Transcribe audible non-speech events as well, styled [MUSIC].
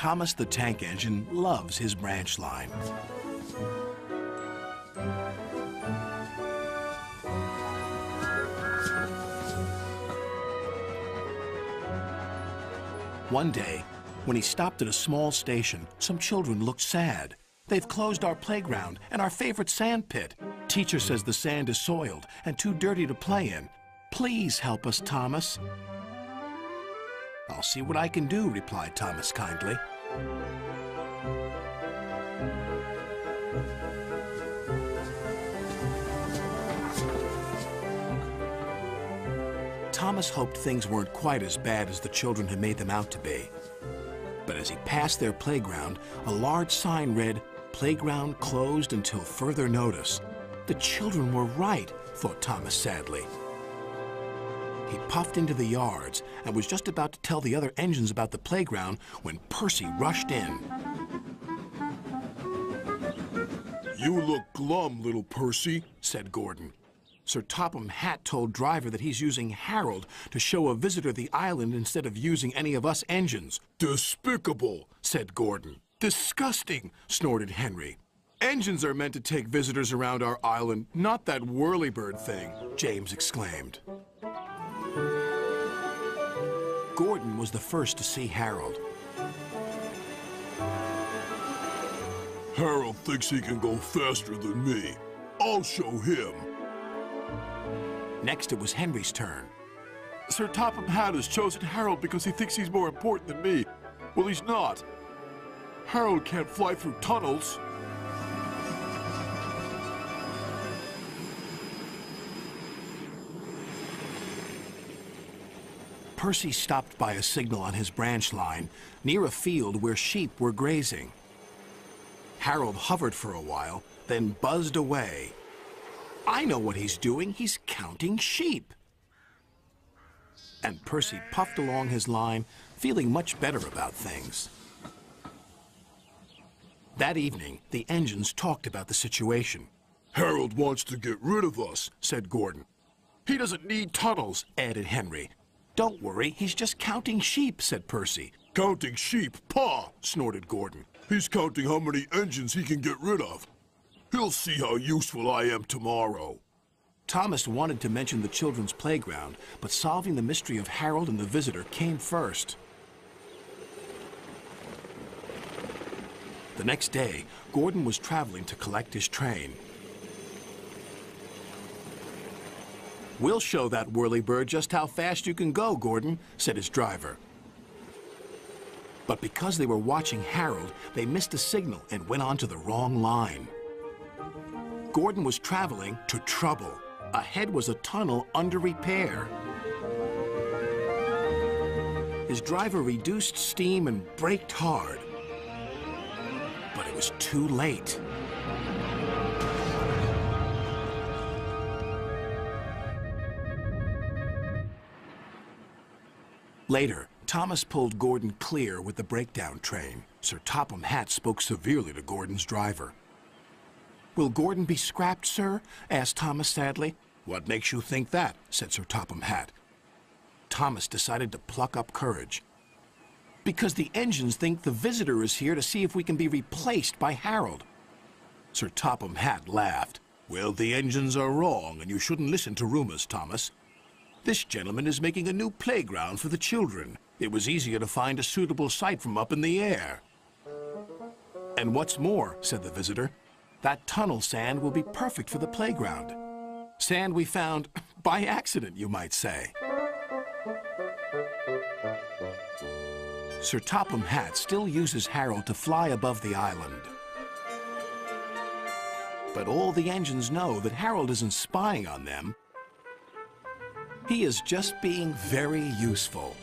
Thomas the Tank Engine loves his branch line. One day, when he stopped at a small station, some children looked sad. They've closed our playground and our favorite sand pit. Teacher says the sand is soiled and too dirty to play in. Please help us, Thomas. I'll see what I can do, replied Thomas kindly. Thomas hoped things weren't quite as bad as the children had made them out to be. But as he passed their playground, a large sign read, Playground closed until further notice. The children were right, thought Thomas sadly. He puffed into the yards and was just about to tell the other engines about the playground when Percy rushed in. You look glum, little Percy, said Gordon. Sir Topham Hatt told Driver that he's using Harold to show a visitor the island instead of using any of us engines. Despicable, said Gordon. Disgusting, snorted Henry. Engines are meant to take visitors around our island, not that whirlybird thing, James exclaimed. Gordon was the first to see Harold. Harold thinks he can go faster than me. I'll show him. Next, it was Henry's turn. Sir Topham Hatt has chosen Harold because he thinks he's more important than me. Well, he's not. Harold can't fly through tunnels. Percy stopped by a signal on his branch line near a field where sheep were grazing. Harold hovered for a while, then buzzed away. I know what he's doing. He's counting sheep. And Percy puffed along his line, feeling much better about things. That evening, the engines talked about the situation. Harold wants to get rid of us, said Gordon. He doesn't need tunnels, added Henry. Don't worry, he's just counting sheep, said Percy. Counting sheep? Paw, snorted Gordon. He's counting how many engines he can get rid of. He'll see how useful I am tomorrow. Thomas wanted to mention the children's playground, but solving the mystery of Harold and the visitor came first. The next day, Gordon was traveling to collect his train. We'll show that whirlybird just how fast you can go, Gordon, said his driver. But because they were watching Harold, they missed a signal and went on to the wrong line. Gordon was traveling to trouble. Ahead was a tunnel under repair. His driver reduced steam and braked hard. But it was too late. Later, Thomas pulled Gordon clear with the breakdown train. Sir Topham Hatt spoke severely to Gordon's driver. Will Gordon be scrapped, sir? asked Thomas sadly. What makes you think that? said Sir Topham Hatt. Thomas decided to pluck up courage. Because the engines think the visitor is here to see if we can be replaced by Harold. Sir Topham Hatt laughed. Well, the engines are wrong, and you shouldn't listen to rumors, Thomas. This gentleman is making a new playground for the children. It was easier to find a suitable site from up in the air. And what's more, said the visitor, that tunnel sand will be perfect for the playground. Sand we found [LAUGHS] by accident, you might say. Sir Topham Hatt still uses Harold to fly above the island. But all the engines know that Harold isn't spying on them. He is just being very useful.